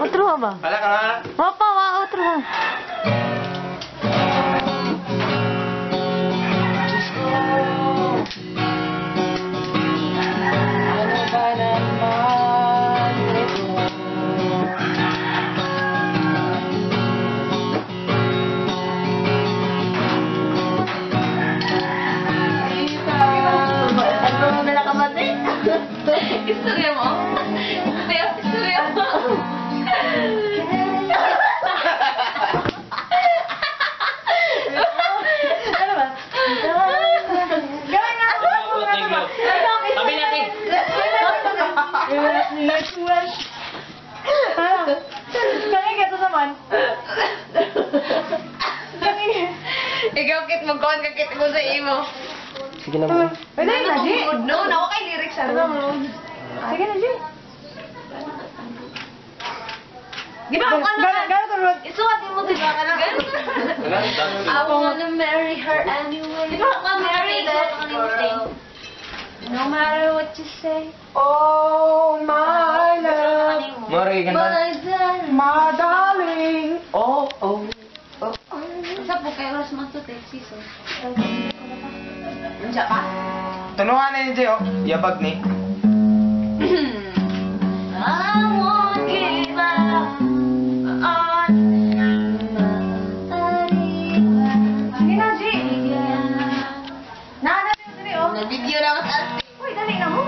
Outro ka ba? Wala ka na. Wapa, wa, outro ka. Istorya mo? Kaya istorya mo? Ano natin. Next one. Ano? Kaya ka to naman. Kaya Ikaw kit mo kon ka kit mo sa imo. Sige na mo. Pwede na, G. No, nawa kay lyrics ano. Sige na, G. Di ba kung ano? Gano'n gano'n to, Rod? Isuwat mo di ba kana? I wanna marry her anyway. Di ba kung marry that girl? No matter what you say. Oh, my love. Mari ka But na. I done. My darling. Oh, oh. Sa po kay Ros man to taxi so. Unsa pa? Tunungan na yun, Jay, oh. Yabag ni. I won't give up on Sige na, G. Nana, dali, oh. Nag-video na mas arte. Uy, dali na mo.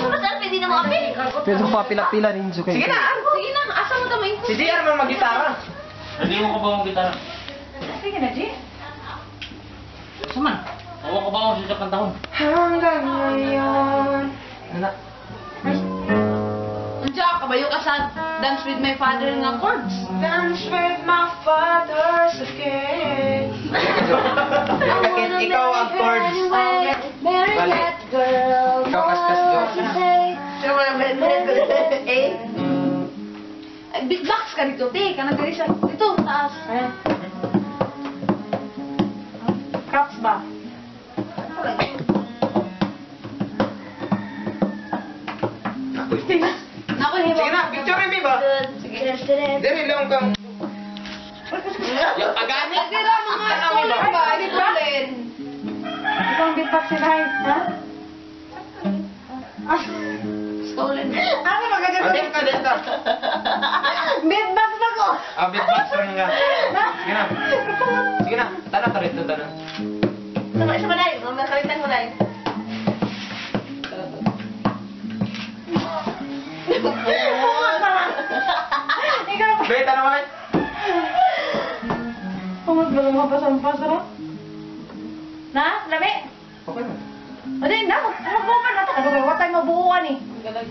So mas arte di na mo api. Pero pa pila-pila rin, Zuko. Sige na. Sige na, asa mo tamo Si JR man mag-gitara. Hindi mo ka ba ang gitara? Sige na, G. Saman? Awa ka ba ako sa isang tahon? Hanggang ngayon. Ano? Unsa ka bayo ka sa Dance with my father nga chords? Dance with my father's again. Kakit, ikaw ang chords. Marry that girl. Ikaw kaskas doon. what you say. Eh. Ay, Beatbox ka dito, te. Ka nagdiri sa dito, taas. Ayan. Caps ba? Sige na, picture rin, ba? Sige. Dere lang kang... Yung agani. Hindi lang mga stolen ba? Hindi stolen. Ikaw ang beatbox si Nay, ha? Ah, Stolen. Ano maganda Ah, dito ka, dito. Beatbox ako! Ah, beatbox rin nga. Sige na. Sige na. Tana ka rito, tana. Sama isa manay. Mga kalitan mo na Umag ba mga pasampas ro? Na? Lami? Okay na. O din na, magbukan na. Ano kayo? Watay mabuuan eh. Juan,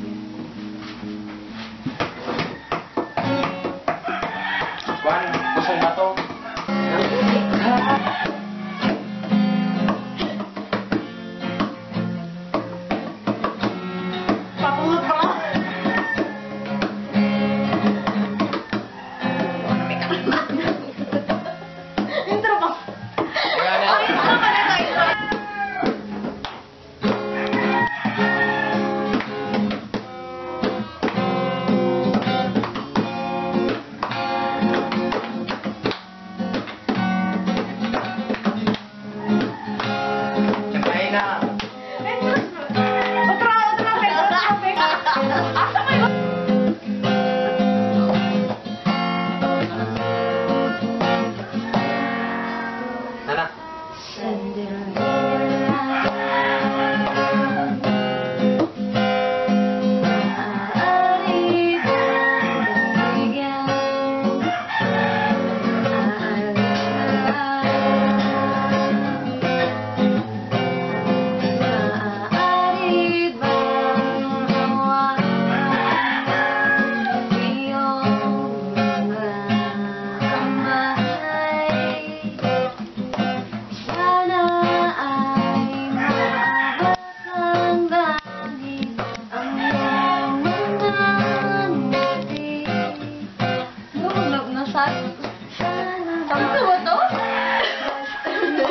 Gusto mo to?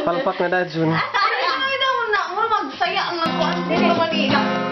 Palpak na dahil, Jun. Ay, ay, ay, ay, ay, ay, ay, ay, ay, ay, ay, ay, ay,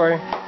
story.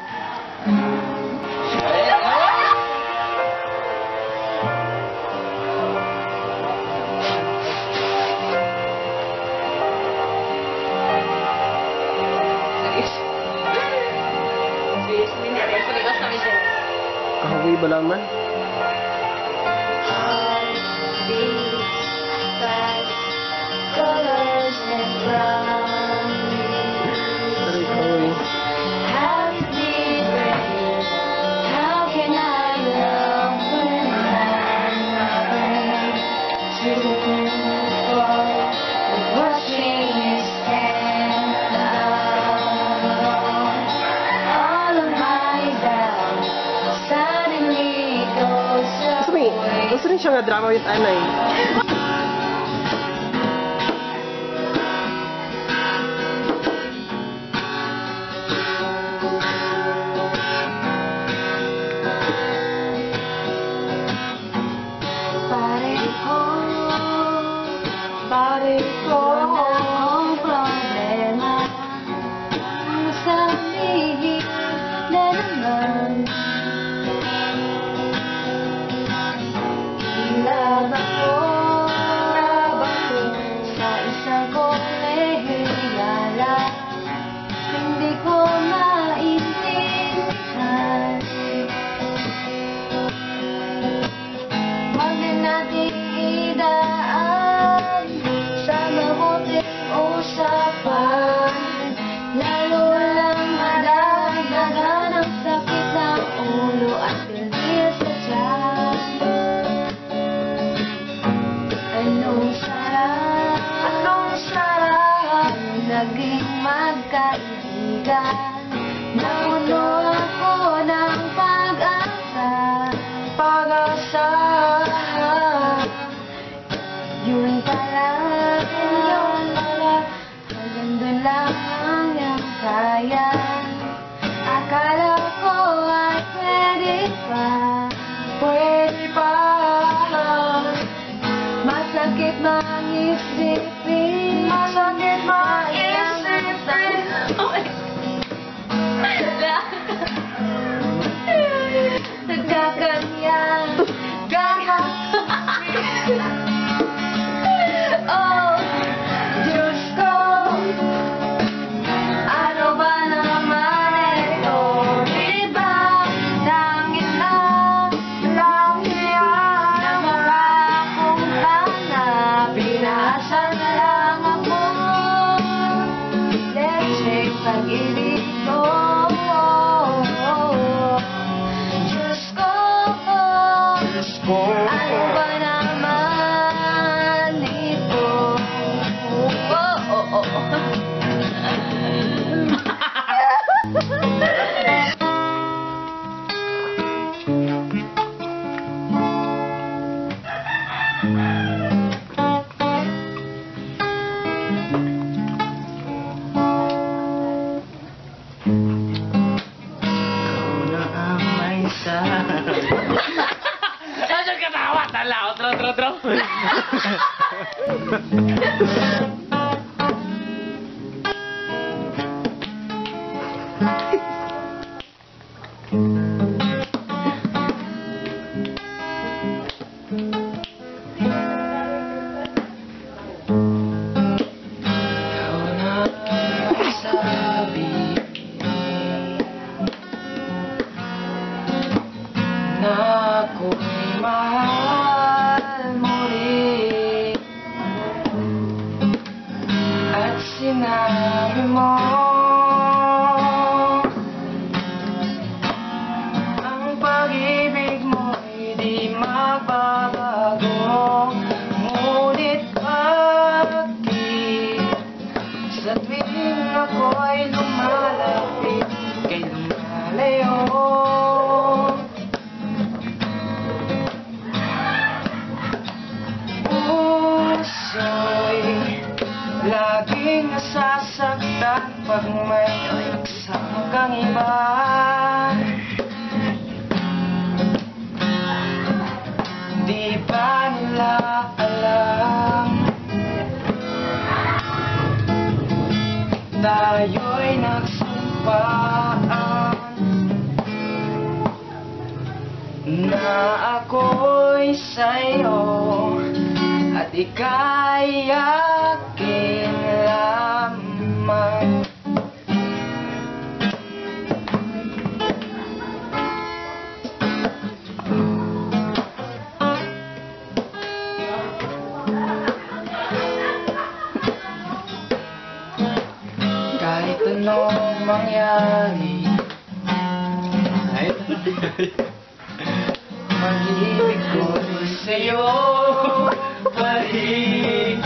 Gusto rin siya drama with Anay. pasahan Yun pala, yun pala. Hanggang doon lang ng iba. Di ba nila alam? Tayo'y nagsumpaan Na ako'y sa'yo At ika'y Kahit anong mangyari. Kahit anong mangyari Pag-ibig ko sa'yo pa rin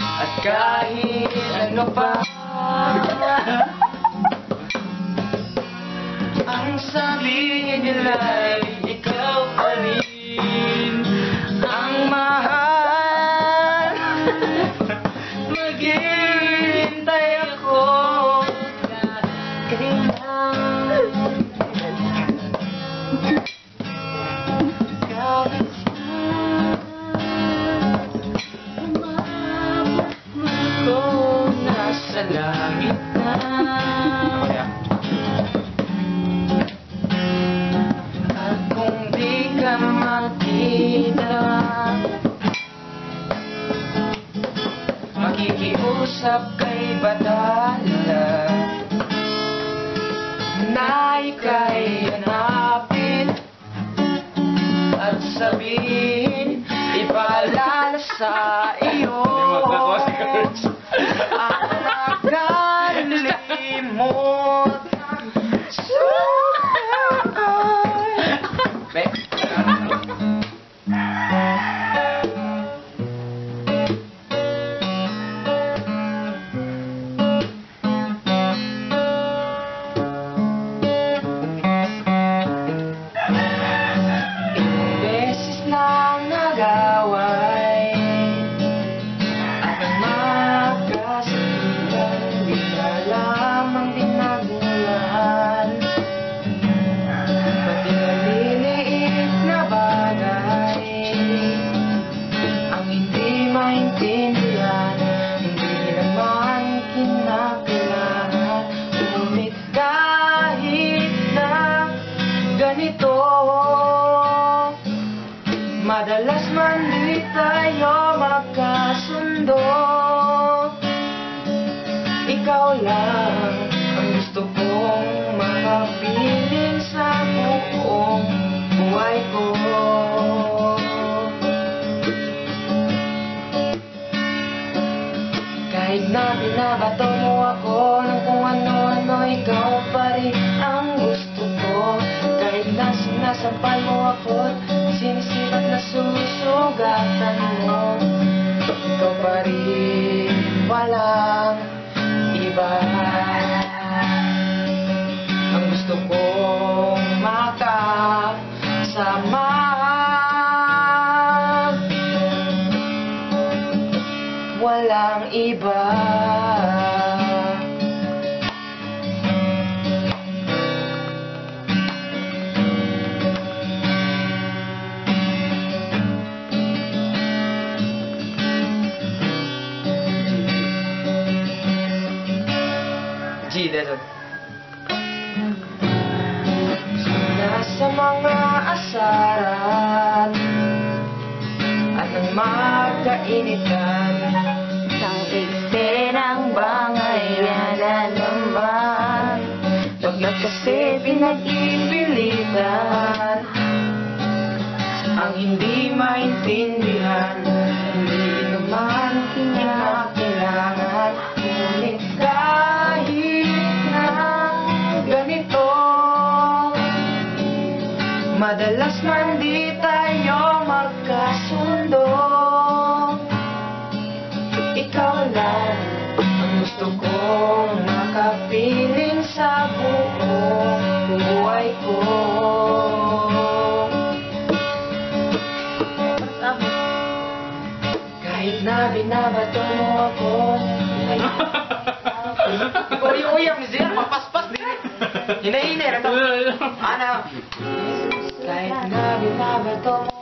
At kahit ano pa. Ang sabi nila'y ay kayanapin At sabihin, ipaalala sa iyo. Sinasampal mo ako Sinisipat na susugatan mo. Ikaw pa rin walang Nasa mga asaran. At ang magkainitan Isang iksi ng bangayan na naman Pagkat kasi pinag-ipilitan Ang hindi maintindihan Hindi Madalas man di tayo magkasundo ikaw lang ang gusto kong makapiling sa buong buhay ko. Kahit na binabato mo ako, Uyong-uyong ni Zia, papaspas din. Hinahinay, ito. Ano? Kahit na binabato mo